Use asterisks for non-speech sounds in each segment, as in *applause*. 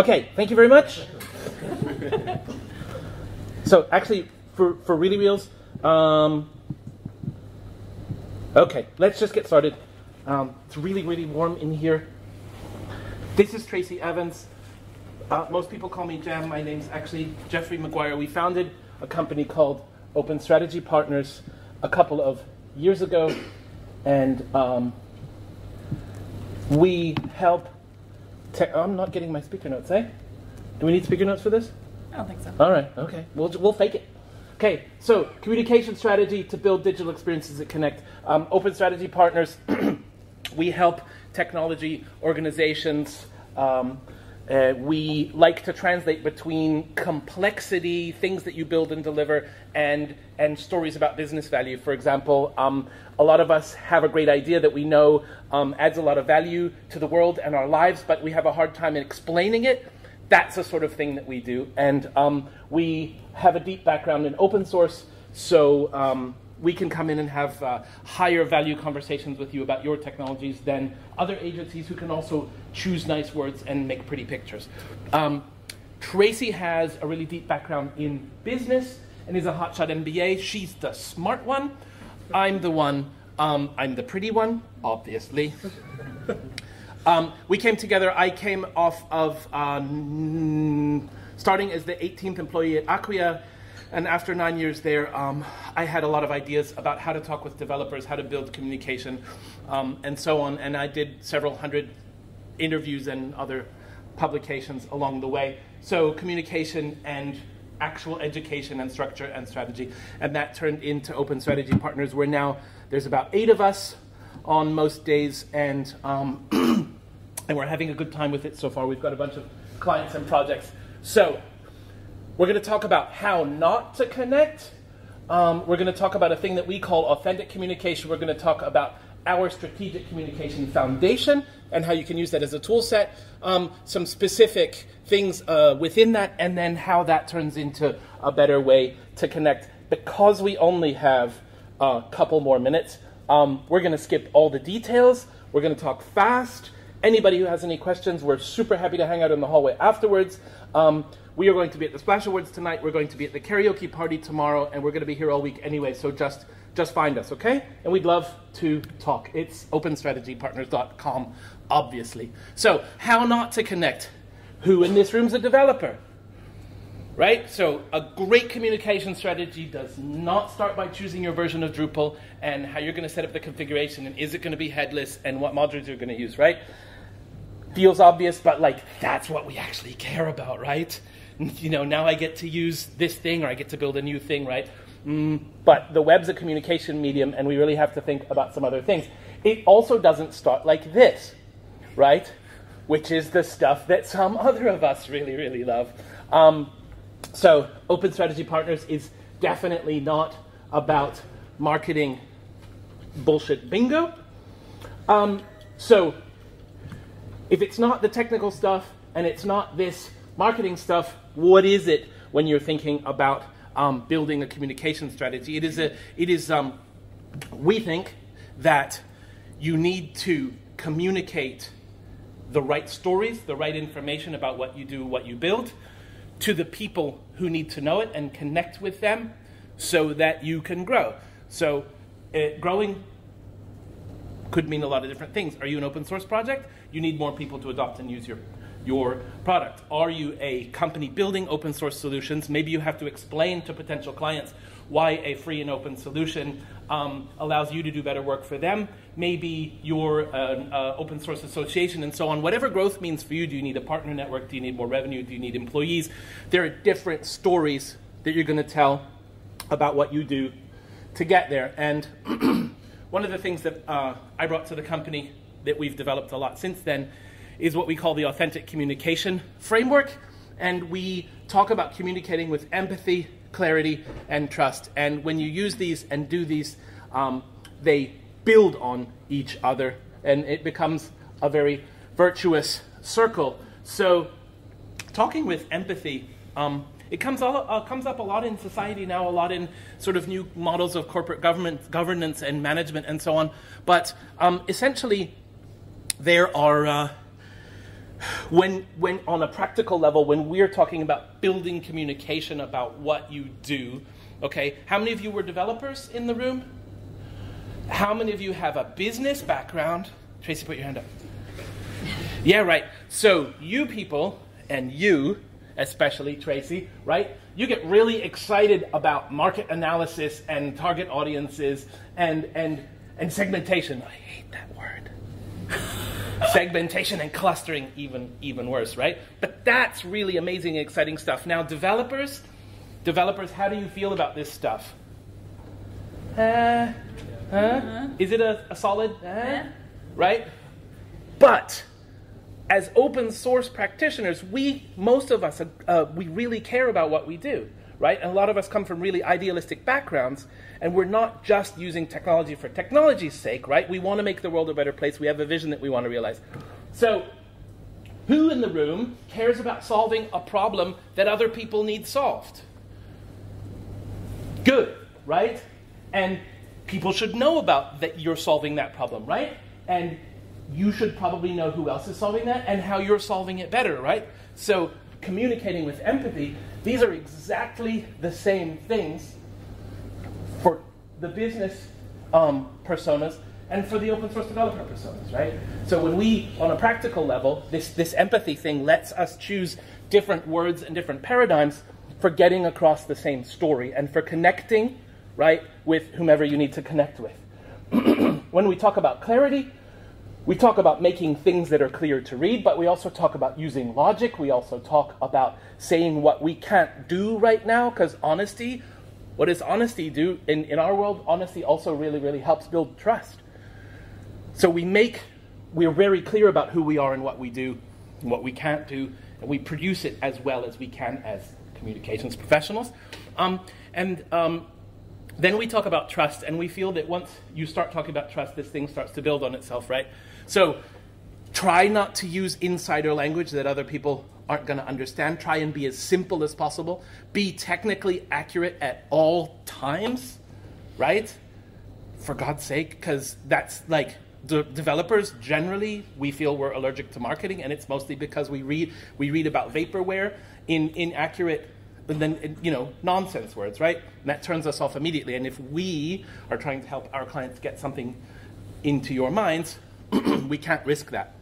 Okay, thank you very much. so actually, for, for really reals, um, okay, let's just get started. Um, it's really, really warm in here. This is Tracy Evans. Uh, most people call me Jam. My name's actually Jeffrey McGuire. We founded a company called Open Strategy Partners a couple of years ago, and um, we help. Te- I'm not getting my speaker notes, eh? Do we need speaker notes for this? I don't think so. All right, okay. We'll, we'll fake it. Okay, so communication strategy to build digital experiences that connect. Um, open strategy partners, *clears throat* we help technology organizations. Um, uh, we like to translate between complexity, things that you build and deliver, and, and stories about business value. For example, um, a lot of us have a great idea that we know um, adds a lot of value to the world and our lives, but we have a hard time in explaining it. That's the sort of thing that we do. And um, we have a deep background in open source, so um, we can come in and have uh, higher value conversations with you about your technologies than other agencies who can also choose nice words and make pretty pictures. Um, Tracy has a really deep background in business and is a hotshot MBA. She's the smart one. I'm the one, um, I'm the pretty one, obviously. *laughs* um, we came together, I came off of uh, starting as the 18th employee at Acquia and after nine years there, um, I had a lot of ideas about how to talk with developers, how to build communication, um, and so on. And I did several hundred interviews and other publications along the way. So communication and actual education and structure and strategy. And that turned into Open Strategy Partners, where now there's about eight of us on most days, and, um, *clears throat* and we're having a good time with it so far. We've got a bunch of clients and projects. So we're going to talk about how not to connect. Um, we're going to talk about a thing that we call authentic communication. We're going to talk about our strategic communication foundation and how you can use that as a tool set, um, some specific things uh, within that, and then how that turns into a better way to connect. Because we only have a couple more minutes, um, we're going to skip all the details. We're going to talk fast. Anybody who has any questions, we're super happy to hang out in the hallway afterwards. Um, we are going to be at the Splash Awards tonight. We're going to be at the karaoke party tomorrow, and we're going to be here all week anyway. So just just find us, okay? And we'd love to talk. It's openstrategypartners.com, obviously. So how not to connect? Who in this room is a developer? Right? So a great communication strategy does not start by choosing your version of Drupal and how you're going to set up the configuration and is it going to be headless and what modules you're going to use, right? Feels obvious, but like that's what we actually care about, right? *laughs* you know, now I get to use this thing or I get to build a new thing, right? Mm, but the web's a communication medium and we really have to think about some other things. It also doesn't start like this, right? Which is the stuff that some *laughs* other of us really, really love. Um, so, Open Strategy Partners is definitely not about marketing bullshit bingo. Um, so, if it's not the technical stuff and it's not this marketing stuff, what is it when you're thinking about um, building a communication strategy? It is a, it is, um, we think that you need to communicate the right stories, the right information about what you do, what you build, to the people who need to know it and connect with them so that you can grow. So, uh, growing could mean a lot of different things. Are you an open source project? You need more people to adopt and use your your product? Are you a company building open source solutions? Maybe you have to explain to potential clients why a free and open solution um, allows you to do better work for them. Maybe you're an uh, open source association and so on. Whatever growth means for you, do you need a partner network? Do you need more revenue? Do you need employees? There are different stories that you're going to tell about what you do to get there. And *clears throat* one of the things that uh, I brought to the company that we've developed a lot since then is what we call the authentic communication framework. And we talk about communicating with empathy, clarity, and trust. And when you use these and do these, um, they build on each other, and it becomes a very virtuous circle. So, talking with empathy, um, it comes, all, uh, comes up a lot in society now, a lot in sort of new models of corporate government, governance and management and so on. But um, essentially, there are uh, when, when on a practical level, when we're talking about building communication about what you do, okay, how many of you were developers in the room? How many of you have a business background? Tracy, put your hand up. Yeah, right. So you people, and you especially, Tracy, right? You get really excited about market analysis and target audiences and, and, and segmentation. I hate that word. *laughs* segmentation and clustering, even, even worse, right? But that's really amazing, exciting stuff. Now, developers, developers, how do you feel about this stuff? Uh, huh? Uh-huh. Is it a, a solid? Uh, right? But as open source practitioners, we, most of us, uh, we really care about what we do, right? And a lot of us come from really idealistic backgrounds, and we're not just using technology for technology's sake, right? We want to make the world a better place. We have a vision that we want to realize. So, who in the room cares about solving a problem that other people need solved? Good, right? And people should know about that you're solving that problem, right? And you should probably know who else is solving that and how you're solving it better, right? So, communicating with empathy, these are exactly the same things the business um, personas and for the open source developer personas, right? So, when we, on a practical level, this, this empathy thing lets us choose different words and different paradigms for getting across the same story and for connecting, right, with whomever you need to connect with. *clears throat* when we talk about clarity, we talk about making things that are clear to read, but we also talk about using logic. We also talk about saying what we can't do right now, because honesty, what does honesty do? In, in our world, honesty also really, really helps build trust. So we make, we're very clear about who we are and what we do and what we can't do, and we produce it as well as we can as communications professionals. Um, and um, then we talk about trust, and we feel that once you start talking about trust, this thing starts to build on itself, right? So try not to use insider language that other people aren't going to understand. Try and be as simple as possible. Be technically accurate at all times, right? For God's sake, because that's like the developers generally we feel we're allergic to marketing, and it's mostly because we read we read about vaporware in inaccurate and then you know nonsense words, right? And that turns us off immediately. And if we are trying to help our clients get something into your minds, *clears throat* we can't risk that.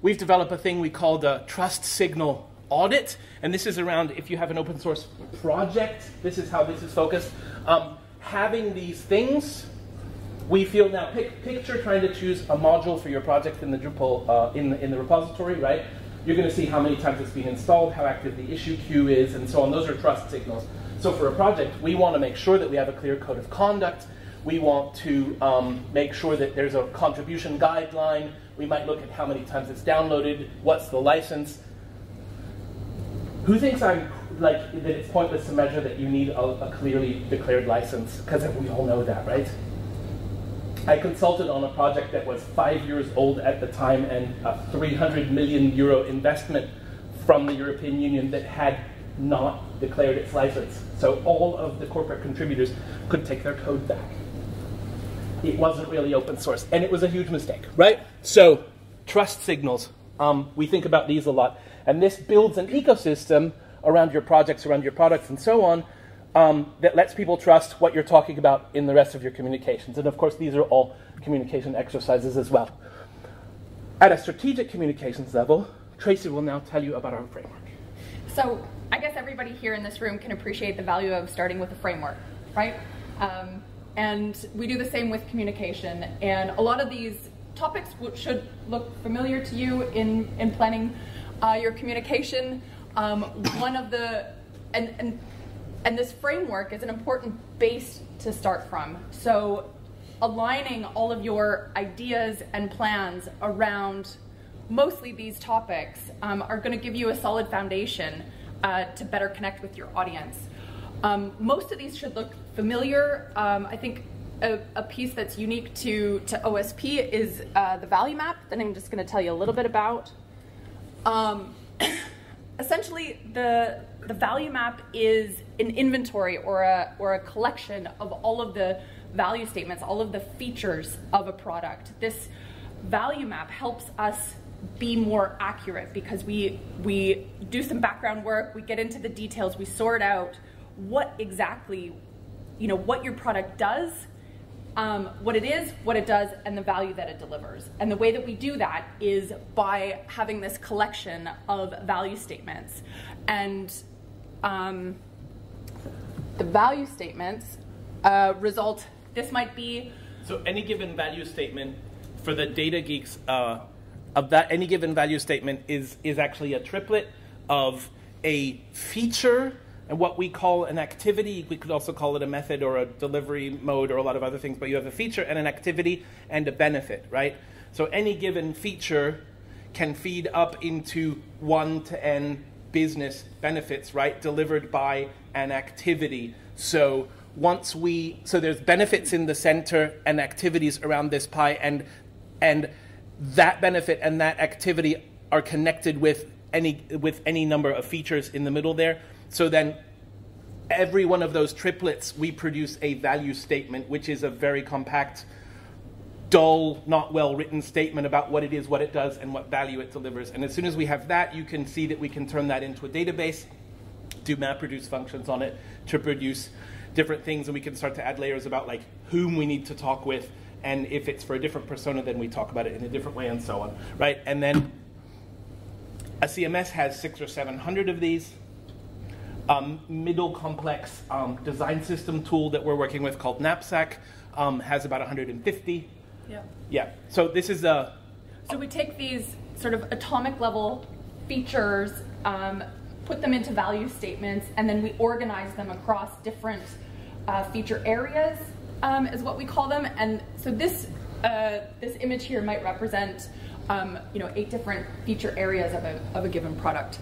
We've developed a thing we call the trust signal audit, and this is around if you have an open source project, this is how this is focused. Um, having these things, we feel now, pic picture trying to choose a module for your project in the Drupal, uh, in, the, in the repository, right? You're going to see how many times it's been installed, how active the issue queue is, and so on. Those are trust signals. So for a project, we want to make sure that we have a clear code of conduct, we want to um, make sure that there's a contribution guideline. We might look at how many times it's downloaded, what's the license. Who thinks I'm like that it's pointless to measure that you need a, a clearly declared license? Because we all know that, right? I consulted on a project that was five years old at the time and a 300 million euro investment from the European Union that had not declared its license. So all of the corporate contributors could take their code back it wasn't really open source. And it was a huge mistake, right? So, trust signals. Um, we think about these a lot. And this builds an ecosystem around your projects, around your products, and so on, um, that lets people trust what you're talking about in the rest of your communications. And of course, these are all communication exercises as well. At a strategic communications level, Tracy will now tell you about our framework. So, I guess everybody here in this room can appreciate the value of starting with a framework, right? Um, and we do the same with communication. And a lot of these topics should look familiar to you in, in planning uh, your communication. Um, one of the, and, and, and this framework is an important base to start from. So aligning all of your ideas and plans around mostly these topics um, are going to give you a solid foundation uh, to better connect with your audience. Um, most of these should look familiar. Um, I think a, a, piece that's unique to, to OSP is uh, the value map that I'm just going to tell you a little bit about. Um, *coughs* essentially, the, the value map is an inventory or a, or a collection of all of the value statements, all of the features of a product. This value map helps us be more accurate because we we do some background work, we get into the details, we sort out what exactly, you know, what your product does, um, what it is, what it does, and the value that it delivers. And the way that we do that is by having this collection of value statements. And um, the value statements uh, result, this might be. So any given value statement for the data geeks uh, of that any given value statement is is actually a triplet of a feature and what we call an activity. We could also call it a method or a delivery mode or a lot of other things, but you have a feature and an activity and a benefit, right? So any given feature can feed up into one to n business benefits, right? Delivered by an activity. So once we so there's benefits in the center and activities around this pie and and that benefit and that activity are connected with any with any number of features in the middle there. So then every one of those triplets we produce a value statement which is a very compact dull, not well written statement about what it is, what it does, and what value it delivers. And as soon as we have that, you can see that we can turn that into a database, do map MapReduce functions on it to produce different things, and we can start to add layers about like whom we need to talk with, and if it's for a different persona, then we talk about it in a different way, and so on, right? And then a CMS has six or seven hundred of these. Um, middle complex um, design system tool that we're working with called Knapsack um, has about 150. Yeah. Yeah. So this is a. So we take these sort of atomic level features, um, put them into value statements, and then we organize them across different uh, feature areas, um, is what we call them. And so this uh, this image here might represent, um, you know, eight different feature areas of a of a given product.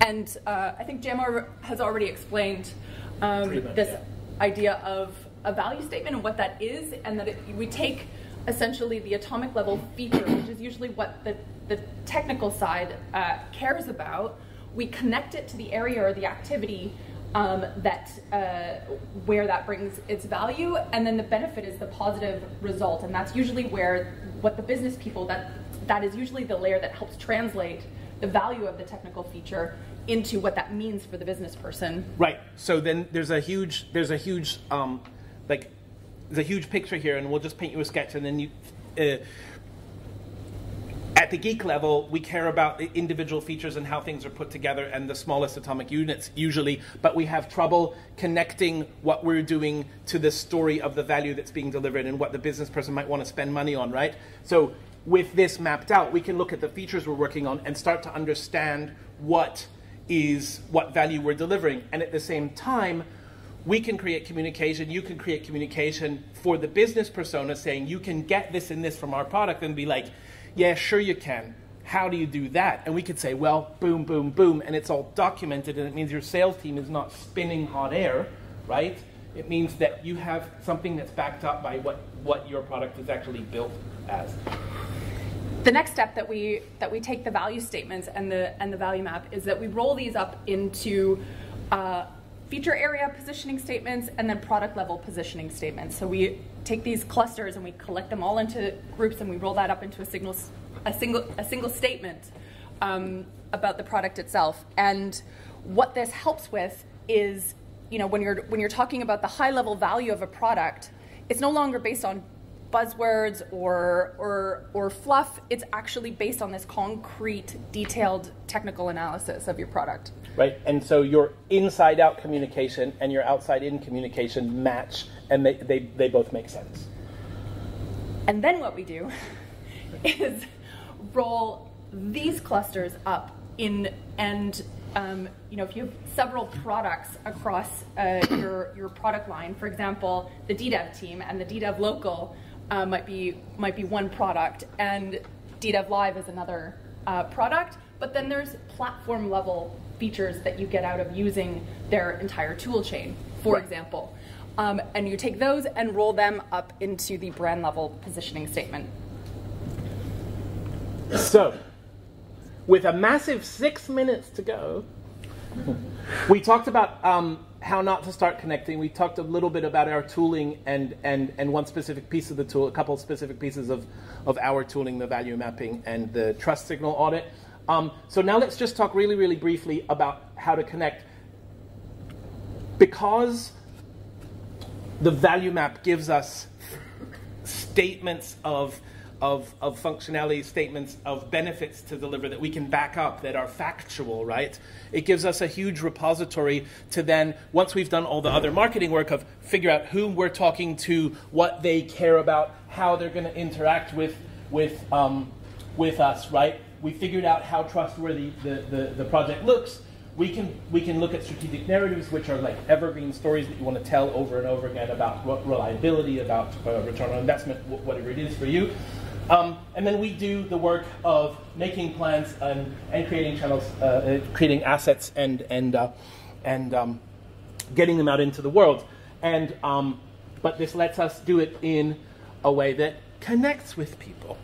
And uh, I think Jamar has already explained um, much, this yeah. idea of a value statement and what that is, and that it, we take essentially the atomic level feature, which is usually what the, the technical side uh, cares about. We connect it to the area or the activity um, that uh, where that brings its value, and then the benefit is the positive result, and that's usually where what the business people that that is usually the layer that helps translate the value of the technical feature into what that means for the business person. Right. So then there's a huge there's a huge um, like there's a huge picture here, and we'll just paint you a sketch, and then you. Uh, at the geek level, we care about the individual features and how things are put together and the smallest atomic units usually, but we have trouble connecting what we're doing to the story of the value that's being delivered and what the business person might want to spend money on, right? So with this mapped out, we can look at the features we're working on and start to understand what is what value we're delivering. And at the same time, we can create communication, you can create communication for the business persona saying you can get this and this from our product and be like, yeah, sure you can. How do you do that? And we could say, well, boom, boom, boom, and it's all documented, and it means your sales team is not spinning hot air, right? It means that you have something that's backed up by what, what your product is actually built as. The next step that we that we take the value statements and the and the value map is that we roll these up into uh, feature area positioning statements and then product level positioning statements. So we take these clusters and we collect them all into groups and we roll that up into a single a single a single statement um, about the product itself. And what this helps with is, you know, when you're when you're talking about the high level value of a product, it's no longer based on buzzwords or or or fluff. It's actually based on this concrete, detailed technical analysis of your product. right? And so your inside out communication and your outside in communication match, and they, they, they both make sense. And then what we do *laughs* is roll these clusters up in and um, you know if you have several products across uh, your your product line, for example, the DDEV team and the DDEV local uh, might be might be one product, and DDEV Live is another uh, product. But then there's platform level features that you get out of using their entire tool chain, for Right. example. Um, and you take those and roll them up into the brand level positioning statement. So, with a massive six minutes to go, we talked about um, how not to start connecting. We talked a little bit about our tooling and, and, and one specific piece of the tool, a couple of specific pieces of, of our tooling, the value mapping and the trust signal audit. Um, so now let's just talk really, really briefly about how to connect. Because the value map gives us statements of of, of functionality statements of benefits to deliver that we can back up that are factual, right? It gives us a huge repository to then, once we've done all the other marketing work of figure out who we're talking to, what they care about, how they're going to interact with, with, um, with us, right? We figured out how trustworthy the, the, the project looks. We can, we can look at strategic narratives, which are like evergreen stories that you want to tell over and over again about what reliability, about uh, return on investment, whatever it is for you. Um, and then we do the work of making plans and, and creating channels, uh, uh, creating assets and, and, uh, and um, getting them out into the world. And, um, but this lets us do it in a way that connects with people.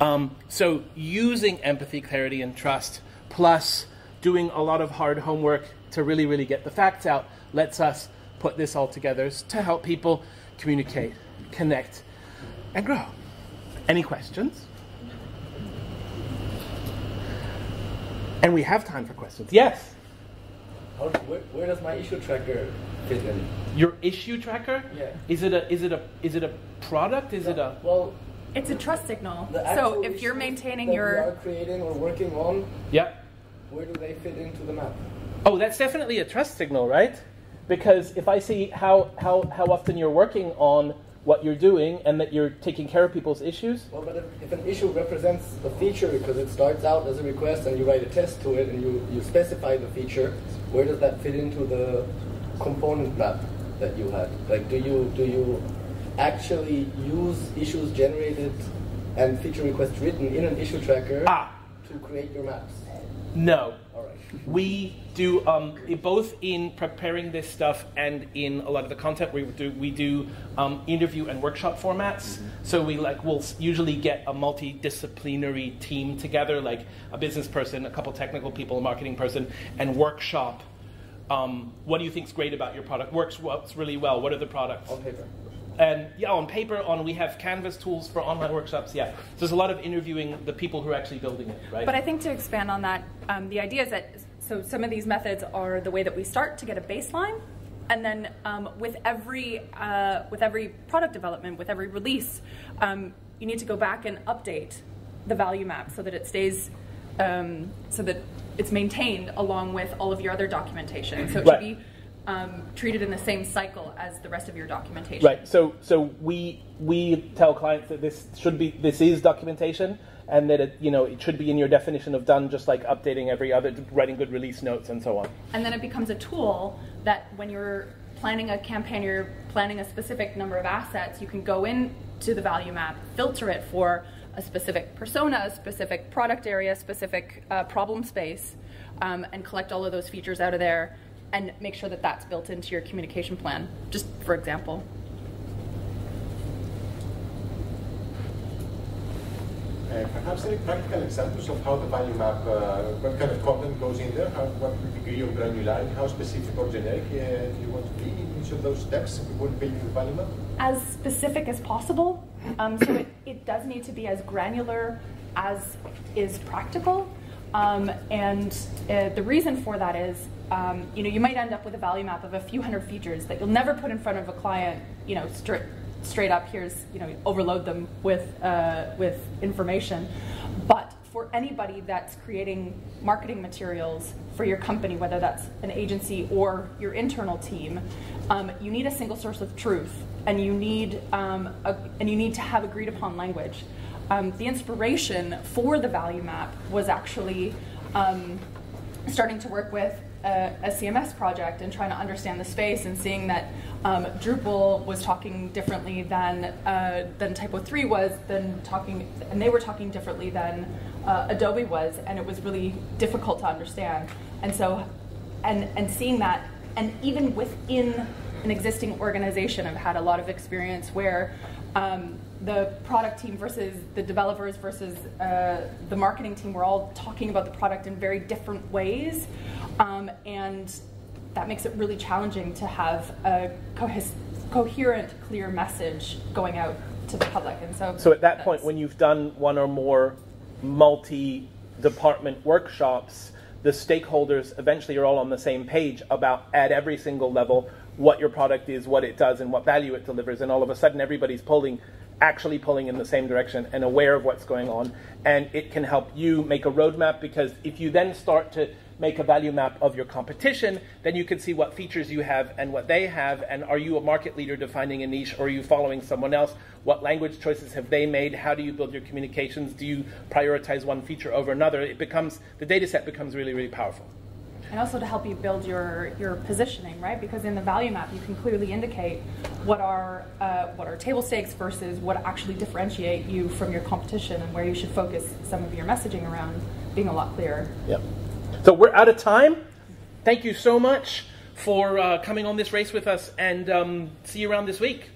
Um, so using empathy, clarity, and trust, plus doing a lot of hard homework to really, really get the facts out, lets us put this all together to help people communicate, connect, and grow. Any questions? And we have time for questions. Yes? How, where, where, does my issue tracker fit in? Your issue tracker? Yeah. Is it a is it a is it a product? Is it a well? It's a trust signal. So if you're maintaining your we are creating or working on, yeah. Where do they fit into the map? Oh, that's definitely a trust signal, right? Because if I see how how how often you're working on what you're doing and that you're taking care of people's issues. Well, but if, if, an issue represents a feature because it starts out as a request and you write a test to it and you, you specify the feature, where does that fit into the component map that you had? Like, do you do you actually use issues generated and feature requests written in an issue tracker ah. to create your maps? No. All right. We do um, both in preparing this stuff and in a lot of the content we do. We do um, interview and workshop formats. Mm-hmm. So we like we'll usually get a multidisciplinary team together, like a business person, a couple technical people, a marketing person, and workshop. Um, what do you think's great about your product? Works works really well. What are the products? On paper. And yeah, on paper, on we have Canvas tools for online workshops. Yeah, so there's a lot of interviewing the people who are actually building it, right? But I think to expand on that, um, the idea is that so some of these methods are the way that we start to get a baseline, and then um, with every uh, with every product development, with every release, um, you need to go back and update the value map so that it stays um, so that it's maintained along with all of your other documentation. So it right. should be um, treated in the same cycle as the rest of your documentation. Right. So so we we tell clients that this should be this is documentation and that it you know it should be in your definition of done just like updating every other writing good release notes and so on. And then it becomes a tool that when you're planning a campaign you're planning a specific number of assets, you can go in to the value map, filter it for a specific persona, a specific product area, specific uh, problem space, um, and collect all of those features out of there and make sure that that's built into your communication plan, just for example. Uh, perhaps any practical examples of how the value map, uh, what kind of content goes in there, how, what degree of granularity, how specific or generic uh, do you want to be in each of those steps when building the value map? As specific as possible. Um, so it, it does need to be as granular as is practical. Um, and uh, the reason for that is um, you know, you might end up with a value map of a few hundred features that you'll never put in front of a client, you know, straight straight up. Here's, you know, overload them with uh, with information. But for anybody that's creating marketing materials for your company, whether that's an agency or your internal team, um, you need a single source of truth, and you need um, a, and you need to have agreed upon language. Um, the inspiration for the value map was actually um, starting to work with a, a, CMS project and trying to understand the space and seeing that um, Drupal was talking differently than uh, than TYPO3 was, then talking, and they were talking differently than uh, Adobe was, and it was really difficult to understand. And so, and and seeing that, and even within an existing organization, I've had a lot of experience where. Um, the product team versus the developers versus uh, the marketing team were all talking about the product in very different ways Um, and that makes it really challenging to have a coherent, clear message going out to the public. And so, so at that point, when you've done one or more multi-department workshops, the stakeholders eventually are all on the same page about at every single level what your product is, what it does, and what value it delivers. And all of a sudden, everybody's pulling, actually pulling in the same direction and aware of what's going on. And it can help you make a roadmap because if you then start to make a value map of your competition, then you can see what features you have and what they have. And are you a market leader defining a niche or are you following someone else? What language choices have they made? How do you build your communications? Do you prioritize one feature over another? It becomes, the data set becomes really, really powerful and also to help you build your, your positioning, right? Because in the value map, you can clearly indicate what are uh, what are table stakes versus what actually differentiate you from your competition, and where you should focus some of your messaging around being a lot clearer. Yep. So we're out of time. Thank you so much for uh, coming on this race with us, and um, see you around this week.